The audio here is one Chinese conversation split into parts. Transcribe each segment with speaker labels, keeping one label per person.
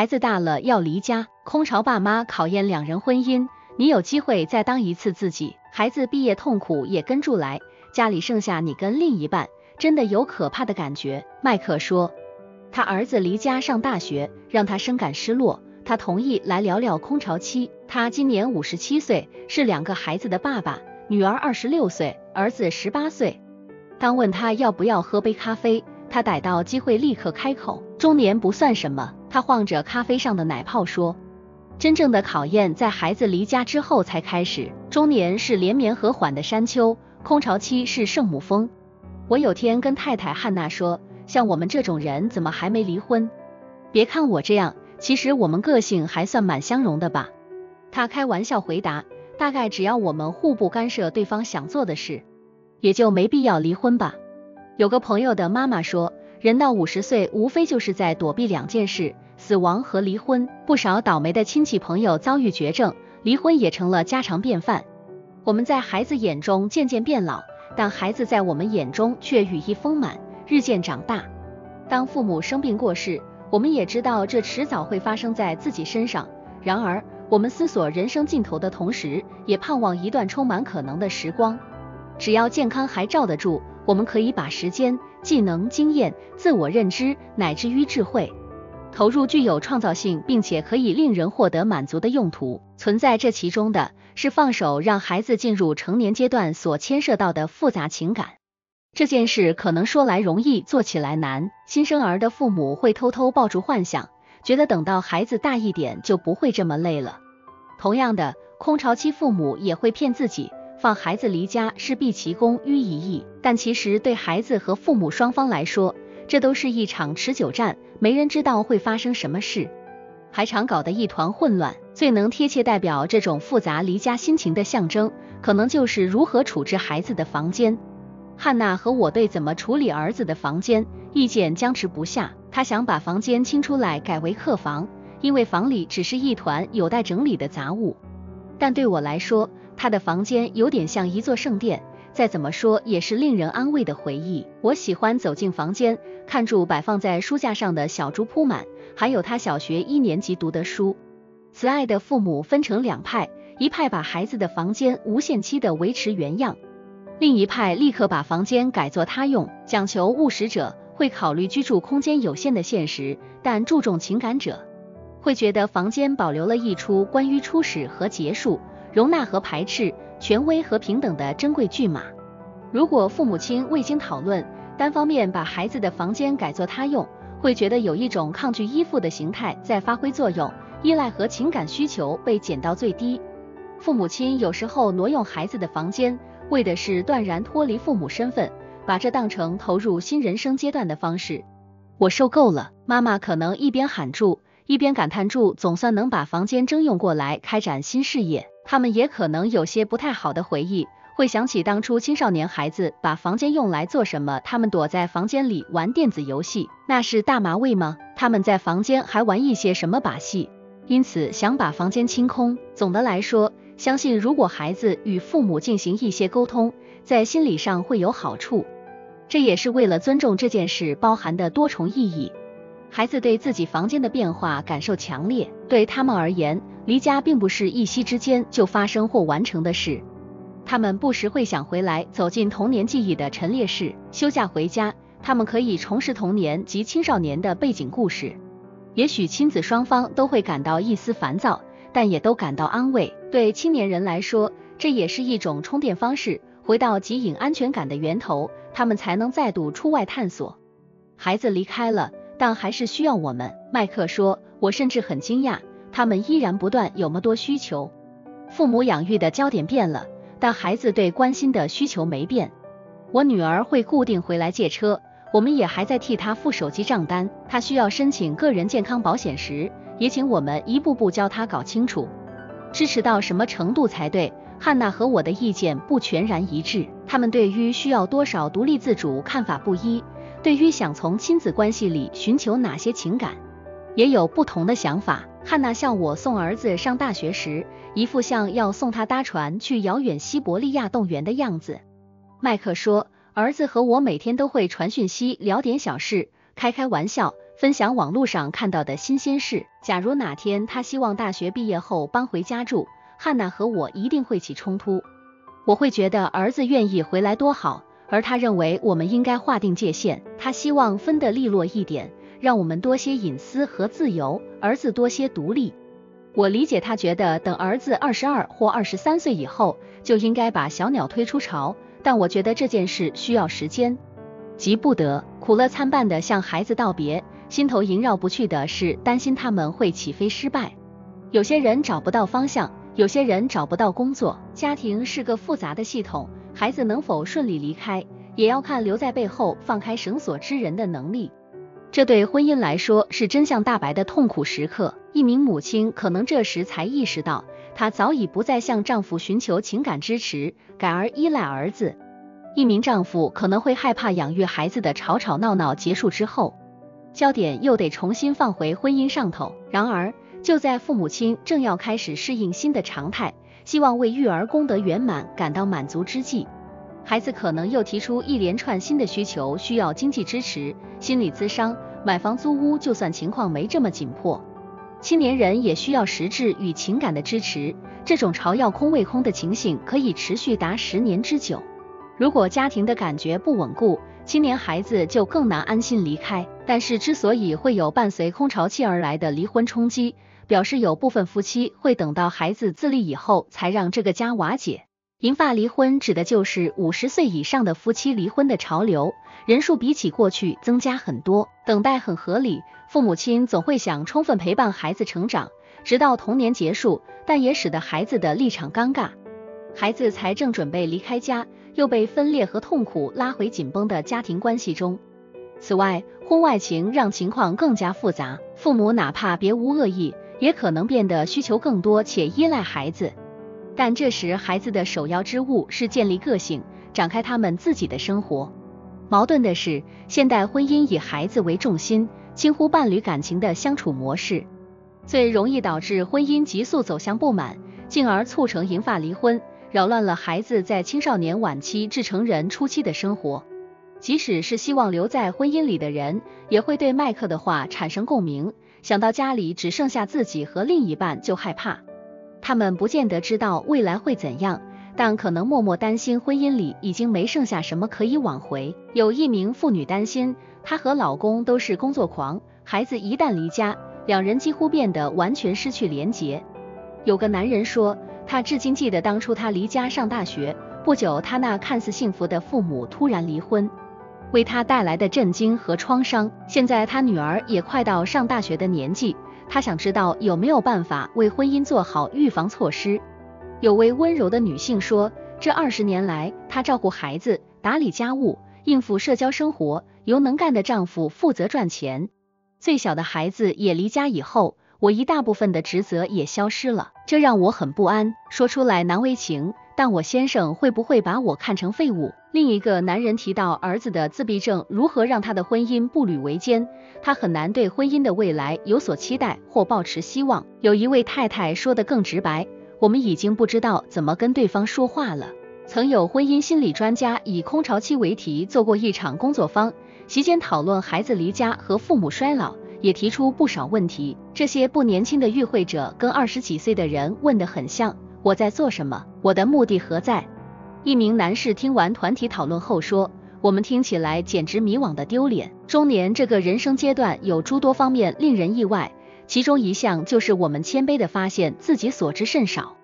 Speaker 1: 孩子大了要离家，空巢爸妈考验两人婚姻。你有机会再当一次自己，孩子毕业痛苦也跟住来，家里剩下你跟另一半，真的有可怕的感觉。麦克说，他儿子离家上大学，让他深感失落。他同意来聊聊空巢期。他今年五十七岁，是两个孩子的爸爸，女儿二十六岁，儿子十八岁。当问他要不要喝杯咖啡，他逮到机会立刻开口：中年不算什么。他晃着咖啡上的奶泡说。真正的考验在孩子离家之后才开始。中年是连绵和缓的山丘，空巢期是圣母峰。我有天跟太太汉娜说，像我们这种人怎么还没离婚？别看我这样，其实我们个性还算蛮相容的吧。她开玩笑回答，大概只要我们互不干涉对方想做的事，也就没必要离婚吧。有个朋友的妈妈说，人到五十岁，无非就是在躲避两件事。死亡和离婚，不少倒霉的亲戚朋友遭遇绝症，离婚也成了家常便饭。我们在孩子眼中渐渐变老，但孩子在我们眼中却羽翼丰满，日渐长大。当父母生病过世，我们也知道这迟早会发生在自己身上。然而，我们思索人生尽头的同时，也盼望一段充满可能的时光。只要健康还罩得住，我们可以把时间、技能、经验、自我认知，乃至于智慧。投入具有创造性并且可以令人获得满足的用途，存在这其中的是放手让孩子进入成年阶段所牵涉到的复杂情感。这件事可能说来容易，做起来难。新生儿的父母会偷偷抱住幻想，觉得等到孩子大一点就不会这么累了。同样的，空巢期父母也会骗自己，放孩子离家是毕其功于一役，但其实对孩子和父母双方来说，这都是一场持久战，没人知道会发生什么事，还常搞得一团混乱。最能贴切代表这种复杂离家心情的象征，可能就是如何处置孩子的房间。汉娜和我对怎么处理儿子的房间意见僵持不下。她想把房间清出来改为客房，因为房里只是一团有待整理的杂物。但对我来说，他的房间有点像一座圣殿。再怎么说也是令人安慰的回忆。我喜欢走进房间，看住摆放在书架上的小猪铺满，还有他小学一年级读的书。慈爱的父母分成两派，一派把孩子的房间无限期的维持原样，另一派立刻把房间改作他用。讲求务实者会考虑居住空间有限的现实，但注重情感者会觉得房间保留了一出关于初始和结束，容纳和排斥。权威和平等的珍贵巨码。如果父母亲未经讨论，单方面把孩子的房间改作他用，会觉得有一种抗拒依附的形态在发挥作用，依赖和情感需求被减到最低。父母亲有时候挪用孩子的房间，为的是断然脱离父母身份，把这当成投入新人生阶段的方式。我受够了。妈妈可能一边喊住，一边感叹住，总算能把房间征用过来开展新事业。他们也可能有些不太好的回忆，会想起当初青少年孩子把房间用来做什么？他们躲在房间里玩电子游戏，那是大麻味吗？他们在房间还玩一些什么把戏？因此想把房间清空。总的来说，相信如果孩子与父母进行一些沟通，在心理上会有好处。这也是为了尊重这件事包含的多重意义。孩子对自己房间的变化感受强烈，对他们而言。离家并不是一夕之间就发生或完成的事，他们不时会想回来，走进童年记忆的陈列室。休假回家，他们可以重拾童年及青少年的背景故事。也许亲子双方都会感到一丝烦躁，但也都感到安慰。对青年人来说，这也是一种充电方式，回到给引安全感的源头，他们才能再度出外探索。孩子离开了，但还是需要我们。麦克说，我甚至很惊讶。他们依然不断有么多需求，父母养育的焦点变了，但孩子对关心的需求没变。我女儿会固定回来借车，我们也还在替她付手机账单。她需要申请个人健康保险时，也请我们一步步教她搞清楚，支持到什么程度才对。汉娜和我的意见不全然一致，他们对于需要多少独立自主看法不一，对于想从亲子关系里寻求哪些情感，也有不同的想法。汉娜向我送儿子上大学时，一副像要送他搭船去遥远西伯利亚动员的样子。麦克说，儿子和我每天都会传讯息，聊点小事，开开玩笑，分享网络上看到的新鲜事。假如哪天他希望大学毕业后搬回家住，汉娜和我一定会起冲突。我会觉得儿子愿意回来多好，而他认为我们应该划定界限。他希望分得利落一点，让我们多些隐私和自由，儿子多些独立。我理解他觉得等儿子二十二或二十三岁以后就应该把小鸟推出巢，但我觉得这件事需要时间，急不得。苦乐参半的向孩子道别，心头萦绕不去的是担心他们会起飞失败。有些人找不到方向，有些人找不到工作。家庭是个复杂的系统，孩子能否顺利离开，也要看留在背后放开绳索之人的能力。这对婚姻来说是真相大白的痛苦时刻。一名母亲可能这时才意识到，她早已不再向丈夫寻求情感支持，改而依赖儿子。一名丈夫可能会害怕养育孩子的吵吵闹闹结束之后，焦点又得重新放回婚姻上头。然而，就在父母亲正要开始适应新的常态，希望为育儿功德圆满感到满足之际，孩子可能又提出一连串新的需求，需要经济支持、心理咨商、买房租屋。就算情况没这么紧迫，青年人也需要实质与情感的支持。这种朝要空未空的情形可以持续达十年之久。如果家庭的感觉不稳固，青年孩子就更难安心离开。但是之所以会有伴随空巢期而来的离婚冲击，表示有部分夫妻会等到孩子自立以后才让这个家瓦解。银发离婚指的就是五十岁以上的夫妻离婚的潮流，人数比起过去增加很多。等待很合理，父母亲总会想充分陪伴孩子成长，直到童年结束，但也使得孩子的立场尴尬。孩子才正准备离开家，又被分裂和痛苦拉回紧绷的家庭关系中。此外，婚外情让情况更加复杂，父母哪怕别无恶意，也可能变得需求更多且依赖孩子。但这时，孩子的首要之务是建立个性，展开他们自己的生活。矛盾的是，现代婚姻以孩子为重心，轻忽伴侣感情的相处模式，最容易导致婚姻急速走向不满，进而促成银发离婚，扰乱了孩子在青少年晚期至成人初期的生活。即使是希望留在婚姻里的人，也会对麦克的话产生共鸣，想到家里只剩下自己和另一半就害怕。他们不见得知道未来会怎样，但可能默默担心婚姻里已经没剩下什么可以挽回。有一名妇女担心，她和老公都是工作狂，孩子一旦离家，两人几乎变得完全失去连结。有个男人说，他至今记得当初他离家上大学不久，他那看似幸福的父母突然离婚，为他带来的震惊和创伤。现在他女儿也快到上大学的年纪。他想知道有没有办法为婚姻做好预防措施。有位温柔的女性说，这二十年来，她照顾孩子、打理家务、应付社交生活，由能干的丈夫负责赚钱。最小的孩子也离家以后，我一大部分的职责也消失了，这让我很不安。说出来难为情，但我先生会不会把我看成废物？另一个男人提到儿子的自闭症如何让他的婚姻步履维艰，他很难对婚姻的未来有所期待或抱持希望。有一位太太说的更直白，我们已经不知道怎么跟对方说话了。曾有婚姻心理专家以空巢期为题做过一场工作坊，席间讨论孩子离家和父母衰老，也提出不少问题。这些不年轻的与会者跟二十几岁的人问的很像：我在做什么？我的目的何在？一名男士听完团体讨论后说：“我们听起来简直迷惘的丢脸。中年这个人生阶段有诸多方面令人意外，其中一项就是我们谦卑的发现自己所知甚少。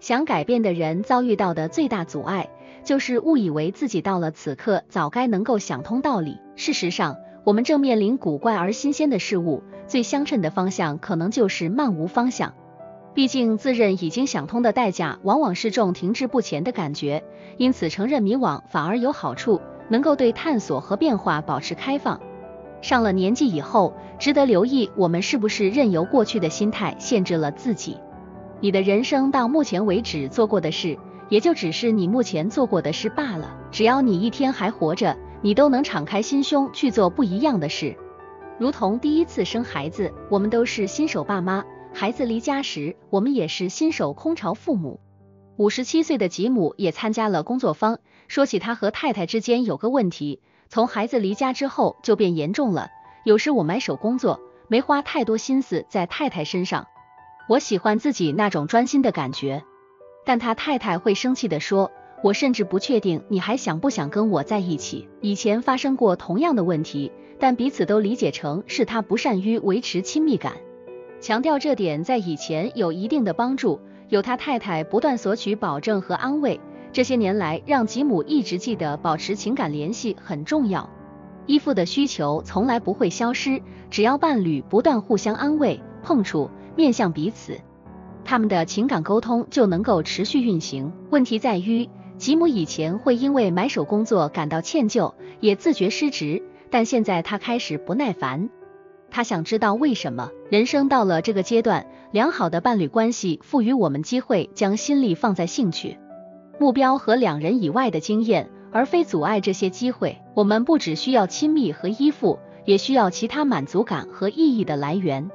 Speaker 1: 想改变的人遭遇到的最大阻碍，就是误以为自己到了此刻早该能够想通道理。事实上，我们正面临古怪而新鲜的事物，最相称的方向可能就是漫无方向。”毕竟，自认已经想通的代价，往往是种停滞不前的感觉。因此，承认迷惘反而有好处，能够对探索和变化保持开放。上了年纪以后，值得留意我们是不是任由过去的心态限制了自己。你的人生到目前为止做过的事，也就只是你目前做过的事罢了。只要你一天还活着，你都能敞开心胸去做不一样的事。如同第一次生孩子，我们都是新手爸妈。孩子离家时，我们也是新手空巢父母。五十七岁的吉姆也参加了工作坊，说起他和太太之间有个问题，从孩子离家之后就变严重了，有时我埋首工作，没花太多心思在太太身上。我喜欢自己那种专心的感觉。但他太太会生气的说，我甚至不确定你还想不想跟我在一起。以前发生过同样的问题，但彼此都理解成是他不善于维持亲密感。强调这点在以前有一定的帮助，有他太太不断索取保证和安慰，这些年来让吉姆一直记得保持情感联系很重要。依附的需求从来不会消失，只要伴侣不断互相安慰、碰触、面向彼此，他们的情感沟通就能够持续运行。问题在于，吉姆以前会因为买手工作感到歉疚，也自觉失职，但现在他开始不耐烦。他想知道为什么。人生到了这个阶段，良好的伴侣关系赋予我们机会，将心力放在兴趣、目标和两人以外的经验。而非阻碍这些机会。我们不只需要亲密和依附，也需要其他满足感和意义的来源。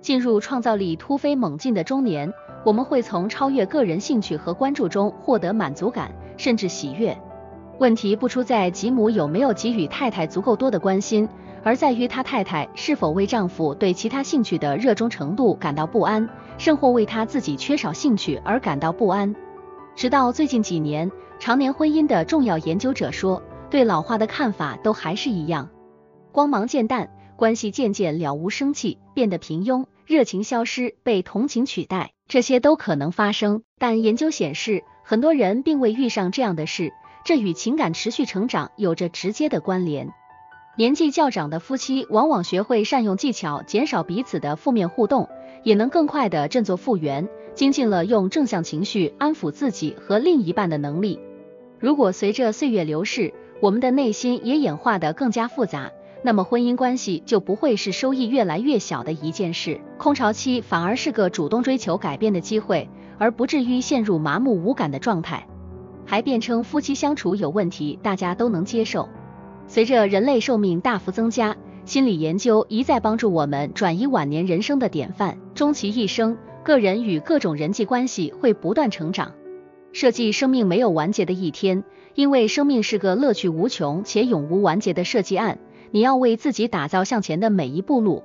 Speaker 1: 进入创造力突飞猛进的中年，我们会从超越个人兴趣和关注中获得满足感，甚至喜悦。问题不出在吉姆有没有给予太太足够多的关心，而在于他太太是否为丈夫对其他兴趣的热衷程度感到不安，甚或为他自己缺少兴趣而感到不安。直到最近几年。常年婚姻的重要研究者说，对老化的看法都还是一样，光芒渐淡，关系渐渐了无生气，变得平庸，热情消失，被同情取代，这些都可能发生。但研究显示，很多人并未遇上这样的事，这与情感持续成长有着直接的关联。年纪较长的夫妻往往学会善用技巧，减少彼此的负面互动，也能更快的振作复原，精进了用正向情绪安抚自己和另一半的能力。如果随着岁月流逝，我们的内心也演化的更加复杂，那么婚姻关系就不会是收益越来越小的一件事。空巢期反而是个主动追求改变的机会，而不至于陷入麻木无感的状态。还辩称夫妻相处有问题，大家都能接受。随着人类寿命大幅增加，心理研究一再帮助我们转移晚年人生的典范。终其一生，个人与各种人际关系会不断成长。设计生命没有完结的一天，因为生命是个乐趣无穷且永无完结的设计案。你要为自己打造向前的每一步路。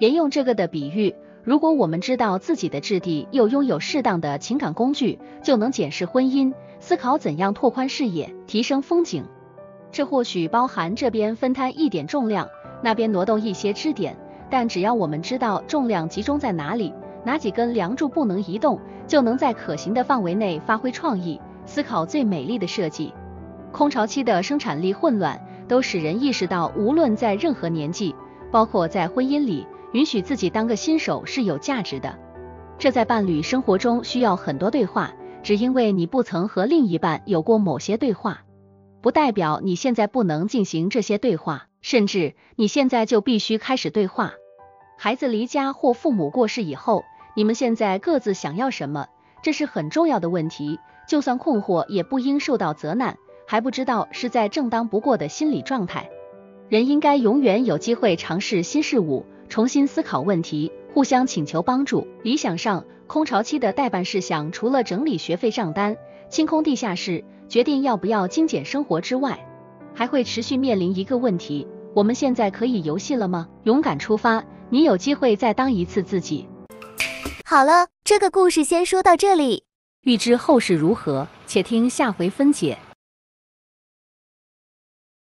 Speaker 1: 沿用这个的比喻，如果我们知道自己的质地，又拥有适当的情感工具，就能检视婚姻，思考怎样拓宽视野，提升风景。这或许包含这边分摊一点重量，那边挪动一些支点，但只要我们知道重量集中在哪里。哪几根梁柱不能移动，就能在可行的范围内发挥创意，思考最美丽的设计。空巢期的生产力混乱，都使人意识到，无论在任何年纪，包括在婚姻里，允许自己当个新手是有价值的。这在伴侣生活中需要很多对话，只因为你不曾和另一半有过某些对话，不代表你现在不能进行这些对话，甚至你现在就必须开始对话。孩子离家或父母过世以后。你们现在各自想要什么？这是很重要的问题。就算困惑，也不应受到责难。还不知道是在正当不过的心理状态。人应该永远有机会尝试新事物，重新思考问题，互相请求帮助。理想上，空巢期的代办事项除了整理学费账单、清空地下室、决定要不要精简生活之外，还会持续面临一个问题：我们现在可以游戏了吗？勇敢出发，你有机会再当一次自己。
Speaker 2: 好了，这个故事先说到这里。
Speaker 1: 欲知后事如何，且听下回分解。